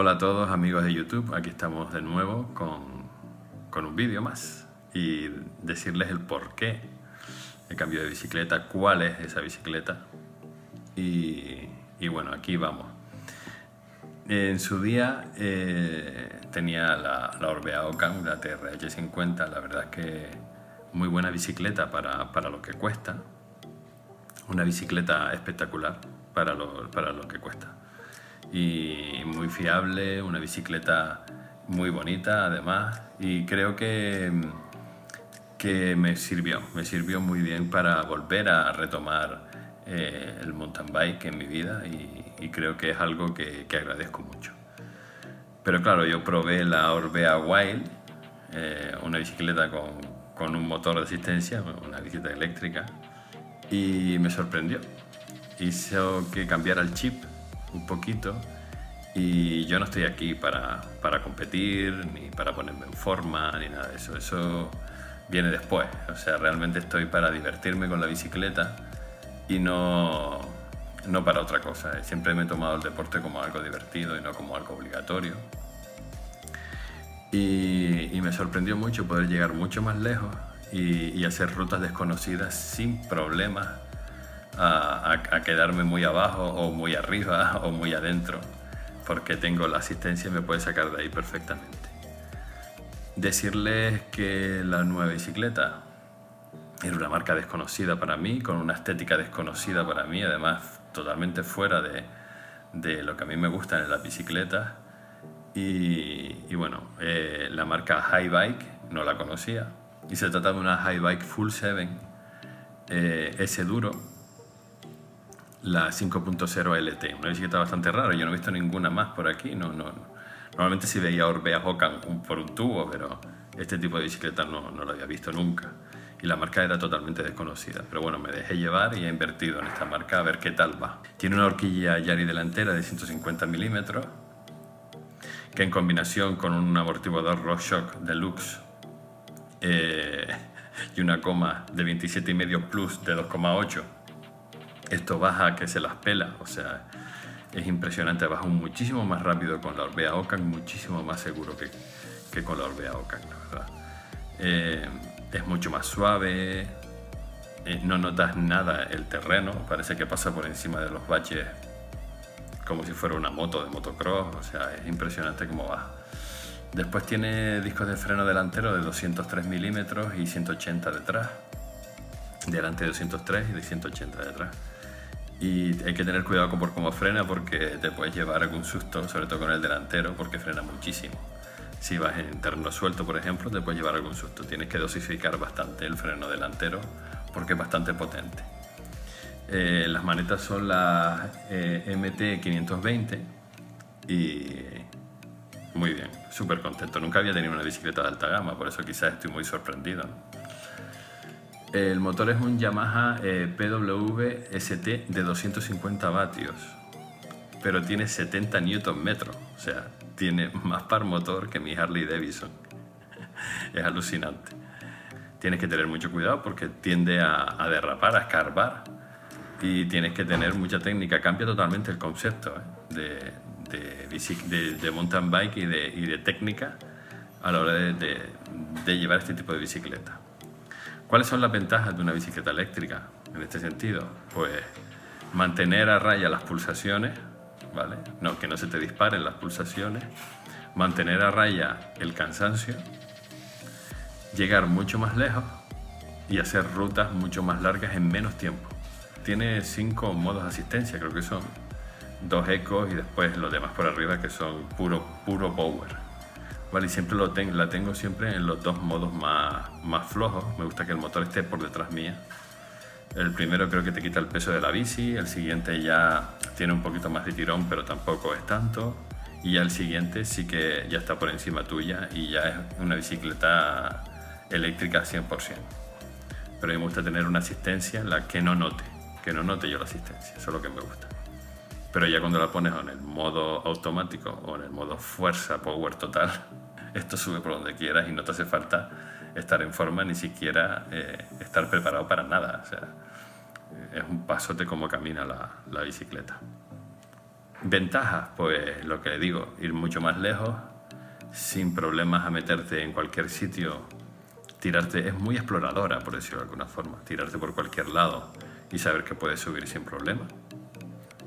Hola a todos amigos de YouTube, aquí estamos de nuevo con, con un vídeo más y decirles el por qué el cambio de bicicleta, cuál es esa bicicleta. Y, y bueno, aquí vamos. En su día eh, tenía la, Orbea Ocam, la TRH50, la verdad es que muy buena bicicleta para, para lo que cuesta, una bicicleta espectacular para lo, para lo que cuesta y muy fiable, una bicicleta muy bonita además y creo que, que me sirvió, me sirvió muy bien para volver a retomar eh, el mountain bike en mi vida y, creo que es algo que, que, agradezco mucho. Pero claro, yo probé la Orbea Wild, eh, una bicicleta con, con un motor de asistencia, una bicicleta eléctrica, y me sorprendió. Hizo que cambiara el chip un poquito y yo no estoy aquí para, para, competir, ni para ponerme en forma, ni nada de eso. Eso viene después. O sea, realmente estoy para divertirme con la bicicleta y no, no para otra cosa. Siempre me he tomado el deporte como algo divertido y no como algo obligatorio. Y, me sorprendió mucho poder llegar mucho más lejos y, y hacer rutas desconocidas sin problemas a, a, quedarme muy abajo o muy arriba o muy adentro, porque tengo la asistencia y me puede sacar de ahí perfectamente. Decirles que la nueva bicicleta era una marca desconocida para mí, con una estética desconocida para mí, además totalmente fuera de, de lo que a mí me gusta en las bicicletas. Y, y bueno, eh, la marca High Bike no la conocía y se trata de una High Bike Full 7 eh, S Duro la 5.0 LT, una bicicleta bastante rara, yo no he visto ninguna más por aquí, no, no, normalmente sí veía Orbea Hokan por un tubo, pero este tipo de bicicleta no, no lo había visto nunca. Y la marca era totalmente desconocida, pero bueno, me dejé llevar y he invertido en esta marca a ver qué tal va. Tiene una horquilla Yari delantera de 150 milímetros, que en combinación con un amortiguador RockShox Deluxe eh, y una coma de 27,5 plus de 2,8 esto baja que se las pela, o sea, es impresionante, baja muchísimo más rápido con la Orbea Ocan, muchísimo más seguro que, que con la Orbea Ocan, la verdad. Eh, es mucho más suave, eh, no notas nada el terreno, parece que pasa por encima de los baches como si fuera una moto de motocross, o sea, es impresionante cómo baja. Después tiene discos de freno delantero de 203 milímetros y 180 detrás, delante de 203 y de 180 detrás y hay que tener cuidado con por cómo frena porque te puedes llevar algún susto, sobre todo con el delantero, porque frena muchísimo. Si vas en terreno suelto, por ejemplo, te puedes llevar algún susto. Tienes que dosificar bastante el freno delantero porque es bastante potente. Eh, las manetas son las eh, MT520 y muy bien, súper contento. Nunca había tenido una bicicleta de alta gama, por eso quizás estoy muy sorprendido. El motor es un Yamaha eh, PW ST de 250 vatios, pero tiene 70 Nm, o sea, tiene más par motor que mi Harley Davidson. es alucinante. Tienes que tener mucho cuidado porque tiende a, derrapar, a escarbar y tienes que tener mucha técnica. Cambia totalmente el concepto ¿eh? de, mountain bike y de técnica a la hora de llevar este tipo de bicicleta. ¿Cuáles son las ventajas de una bicicleta eléctrica en este sentido? Pues mantener a raya las pulsaciones, ¿vale? No, que no se te disparen las pulsaciones, mantener a raya el cansancio, llegar mucho más lejos y hacer rutas mucho más largas en menos tiempo. Tiene cinco modos de asistencia, creo que son dos ecos y después los demás por arriba que son puro, puro power. Vale, siempre lo tengo, la tengo siempre en los dos modos más, más flojos. Me gusta que el motor esté por detrás mía. El primero creo que te quita el peso de la bici, el siguiente ya tiene un poquito más de tirón, pero tampoco es tanto. Y ya el siguiente sí que ya está por encima tuya y ya es una bicicleta eléctrica 100%. Pero a mí me gusta tener una asistencia en la que no note, que no note yo la asistencia, eso es lo que me gusta. Pero ya cuando la pones en el modo automático o en el modo fuerza, power total, esto sube por donde quieras y no te hace falta estar en forma ni siquiera eh, estar preparado para nada. O sea, es un pasote como camina la, la bicicleta. Ventajas, pues lo que digo, ir mucho más lejos, sin problemas a meterte en cualquier sitio, tirarte, es muy exploradora, por decirlo de alguna forma, tirarte por cualquier lado y saber que puedes subir sin problema.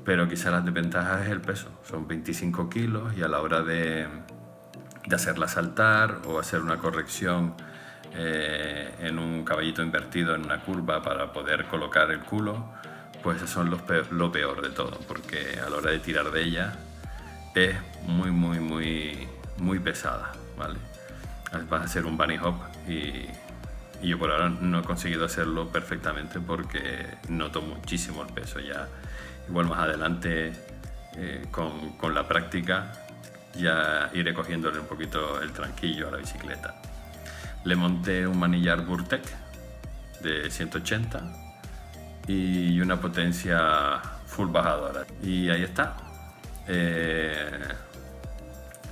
Pero quizás las desventajas es el peso, son 25 kilos y a la hora de, de hacerla saltar o hacer una corrección eh, en un caballito invertido en una curva para poder colocar el culo, pues son lo peor de todo, porque a la hora de tirar de ella es muy, muy, muy, muy pesada, ¿vale? Vas a hacer un bunny hop y, yo por ahora no he conseguido hacerlo perfectamente porque noto muchísimo el peso ya. Igual más adelante eh, con, con la práctica ya iré cogiéndole un poquito el tranquillo a la bicicleta. Le monté un manillar Burtec de 180 y una potencia full bajadora. Y ahí está. Eh,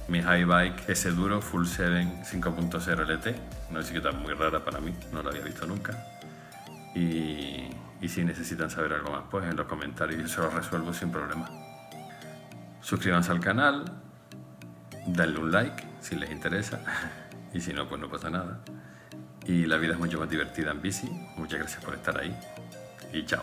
mi high bike ese duro Full 7 5.0 LT, una bicicleta muy rara para mí, no la había visto nunca. Y, y si necesitan saber algo más, pues en los comentarios yo se lo resuelvo sin problema. Suscríbanse al canal, denle un like si les interesa y si no, pues no pasa nada. Y la vida es mucho más divertida en bici. Muchas gracias por estar ahí y chao.